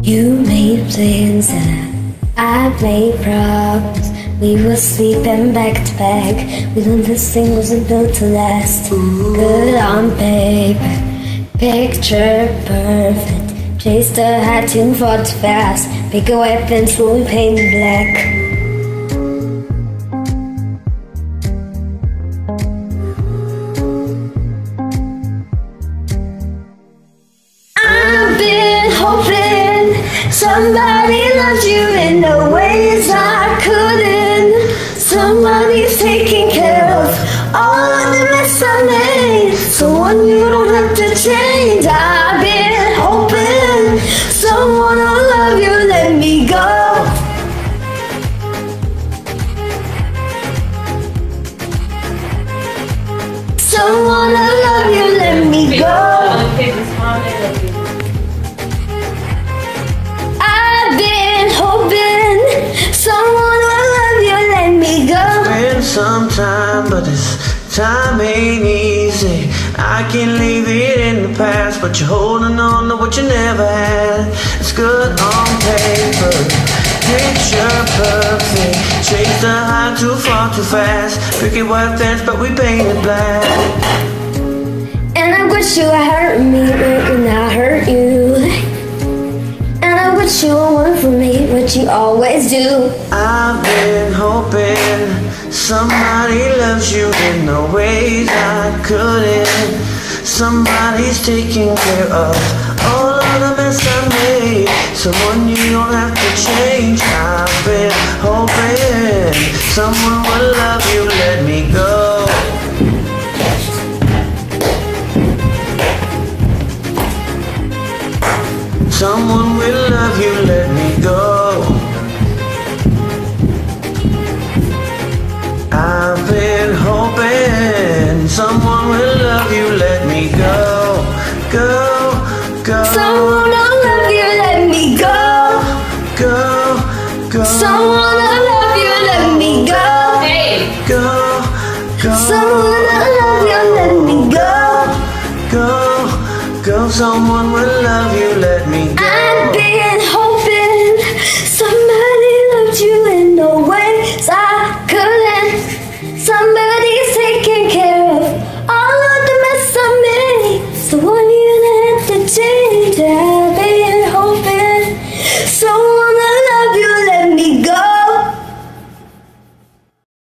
You made plans and I made problems. We were sleeping back to back. We knew this thing wasn't built to last. Good on paper, picture perfect. Chased a high too far too fast. Bigger weapons will be painted black. Somebody loves you in the ways I couldn't. Somebody's taking care of all of the mess I made. Someone you don't have to change. I've some time, but this time ain't easy. I can leave it in the past, but you're holding on to what you never had. It's good on paper, picture perfect. Chase the high too far too fast. Picket white fence, but we painted black. And I wish you I hurt me when I hurt you. And I wish you would for me what you always do. I've been hoping somebody loves you in the ways I couldn't. Somebody's taking care of all of the mess I made. Someone you don't have to change. I've been hoping someone will love you. Let me go. Someone go, go, Someone will love you, let me go. go, go, Someone will love you, let me go. go, go, Someone will love you, let me go. go, go. Someone will love you. Let me